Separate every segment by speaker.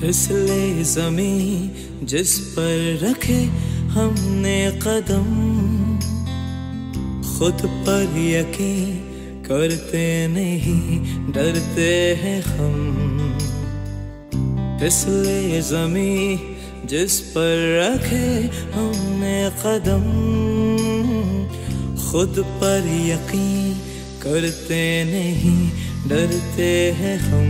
Speaker 1: फिसले जमी जिस पर रखे हमने कदम, खुद पर यकीन करते नहीं, डरते हैं हम। फिसले जमी जिस पर रखे हमने कदम, खुद पर यकीन करते नहीं, डरते हैं हम।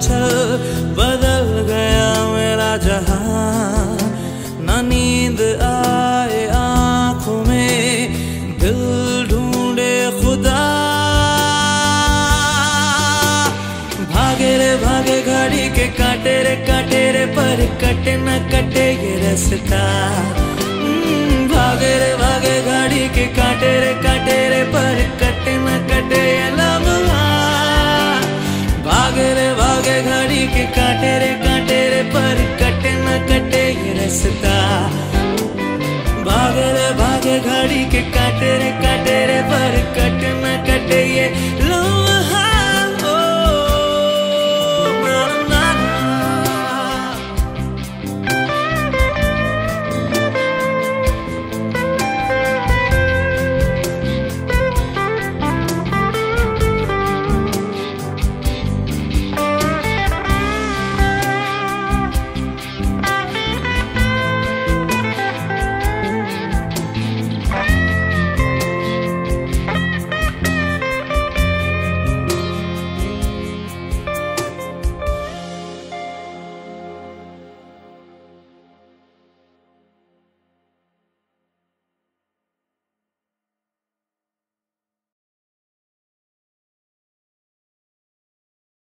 Speaker 1: chờ काटे रे काटे रे पर कटे न कटे ये रास्ता। भागे रे, भागे घड़ी के काटे रे, कांटे रे पर कटे